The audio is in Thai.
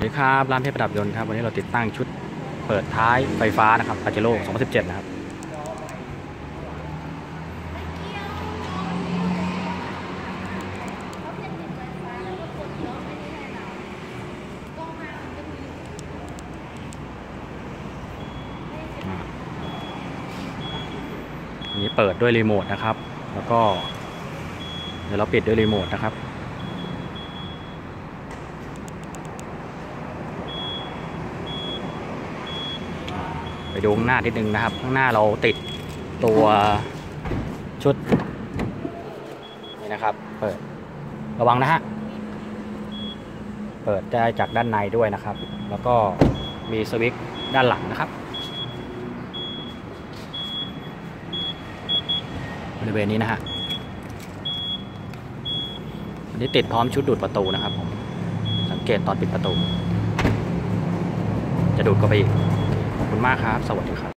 วัสดีครับ ร้านเพชรประดับยนต์ครับ วันนี้เราติดตั้งชุดเปิดท้ายไฟฟ้านะครับปาเจโร่2017 นะครับ อันนี้เปิดด้วยรีโมทนะครับ แล้วก็ เดี๋ยวเราปิดด้วยรีโมทนะครับ ดูข้างหน้านิดนึงนะครับ ข้างหน้าเราติดตัวชุดนี่นะครับ เปิดระวังนะฮะเปิดได้จากด้านในด้วยนะครับ แล้วก็มีสวิตช์ด้านหลังนะครับบริเวณนี้นะฮะอันนี้ติดพร้อมชุดดูดประตูนะครับผมสังเกตตอนปิดประตู จะดูดเข้าไปอีก มากครับ สวัสดีครับ